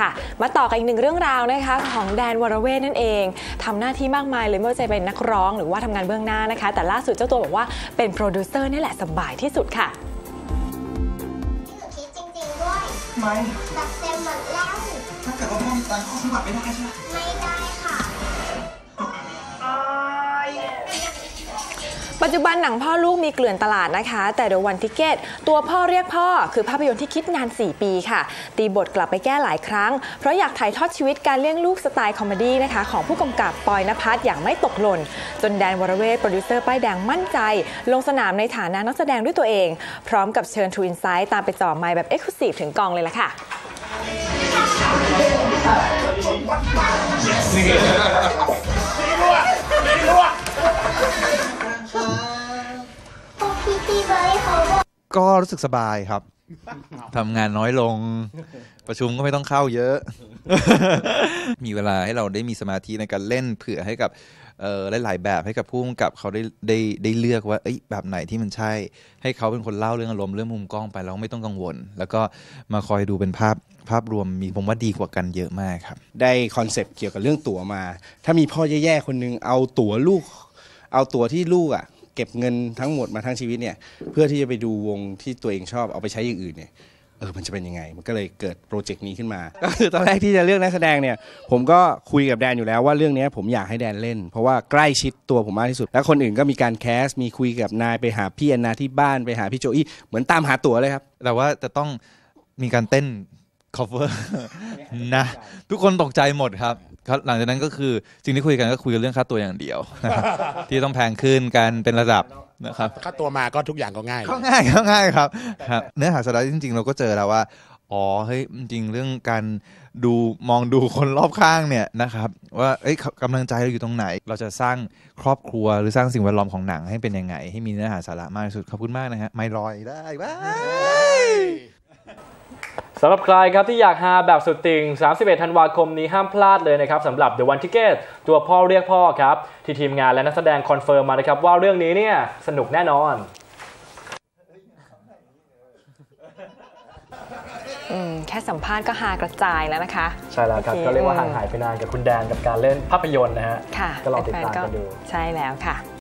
ค่ะ มาต่อกันอีกหนึ่งเรื่องราวนะคะของแดนวรเวทนั่นเองทำหน้าที่มากมายเลยไม่ว่าจะเป็นนักร้องหรือว่าทำงานเบื้องหน้านะคะ แต่ล่าสุดเจ้าตัวบอกว่าเป็นโปรดิวเซอร์นี่แหละสบายที่สุดค่ะหนูคิดจริงๆด้วยไม่ตั๋วเต็มหมดแล้วถ้าเกิดว่าพ่อมีตังค์พ่อสมัครไม่ได้ใช่ไหมไม่ได้ ปัจจุบันหนังพ่อลูกมีเกลื่อนตลาดนะคะ แต่ The One Ticketตัวพ่อเรียกพ่อ คือภาพยนตร์ที่คิดนาน 4 ปีค่ะ ตีบทกลับไปแก้หลายครั้ง เพราะอยากถ่ายทอดชีวิตการเลี้ยงลูกสไตล์ comedy นะคะ ของผู้กำกับปอยนภัสอย่างไม่ตกหล่น จนแดนวรเวทโปรดิวเซอร์ป้ายแดงมั่นใจ ลงสนามในฐานะนักแสดงด้วยตัวเอง พร้อมกับเชิญ True Inside ตามไปจ่อไมค์แบบ exclusive ถึงกองเลยล่ะค่ะ พวกพี่พี่เบย์เขาบอกก็รู้สึกสบายครับทำงานน้อยลง ประชุมก็ไม่ต้องเข้าเยอะ มีเวลาให้เราได้มีสมาธิในการเล่นเผื่อให้กับเอ่อหลายๆแบบให้กับผู้กำกับเขาได้ได้ได้เลือกว่าเอ้ยแบบไหนที่มันใช่ ให้เขาเป็นคนเล่าเรื่องอารมณ์เรื่องมุมกล้องไปแล้วไม่ต้องกังวล แล้วก็มาคอยดูเป็นภาพภาพรวมมีผมว่าดีกว่ากันเยอะมากครับ ได้ concept เกี่ยวกับเรื่องตั๋วมา ถ้ามีพ่อแย่ๆคนหนึงเอาตั๋วลูก เอาตั๋วที่ลูกอะ เก็บเงินทั้งหมดมาทั้งชีวิตเนี่ยเพื่อที่จะไปดูวงที่ตัวเองชอบเอาไปใช้อย่างอื่นเนี่ยเออมันจะเป็นยังไง มันก็เลยเกิดโปรเจกต์นี้ขึ้นมา ก็คือตอนแรกที่จะเลือกนักแสดงเนี่ย ผมก็คุยกับแดนอยู่แล้วว่าเรื่องนี้ผมอยากให้แดนเล่น เพราะว่าใกล้ชิดตัวผมมากที่สุด แล้วคนอื่นก็มีการแคส มีคุยกับนายไปหาพี่แอนนาที่บ้านไปหาพี่โจอี้เหมือนตามหาตั๋วเลยครับ แต่ว่าจะต้องมีการเต้น cover นะ ทุกคนตกใจหมดครับ ครับหลังจากนั้นก็คือสิ่งที่คุยกันก็คุยกันเรื่องค่าตัวอย่างเดียว ที่ต้องแพงขึ้นการเป็นระดับนะครับค่าตัวมาก็ทุกอย่างก็ง่ายก็ง่ายก็ง่ายครับครับเนื้อหาสาระจริง ๆ เราก็เจอแล้วว่าอ๋อเฮ้ยจริงๆเรื่องการดูมองดูคนรอบข้างเนี่ยนะครับ ว่าเอ้ยกำลังใจเราอยู่ตรงไหน เราจะสร้างครอบครัวหรือสร้างสิ่งแวดล้อมของหนังให้เป็นยังไง ให้มีเนื้อหาสาระมากที่สุดขอบคุณมากนะฮะไม่ลอยได้บ้าย สำหรับใครครับที่อยากฮาแบบสุดติ่ง 31 ธันวาคมนี้ห้ามพลาดเลยนะครับสำหรับ The One Ticket ตัวพ่อเรียกพ่อครับ ที่ทีมงานและนักแสดง confirm มานะครับ ว่าเรื่องนี้เนี่ย สนุกแน่นอนอืมแค่สัมภาษณ์ก็ฮากระจายแล้วนะคะ ใช่แล้วครับโอเคก็เรียกว่าอืมห่างหายไปนานกับคุณแดนกับการเล่นภาพยนตร์นะฮะค่ะก็ลองติดตามแฟๆกันดู ใช่แล้วค่ะ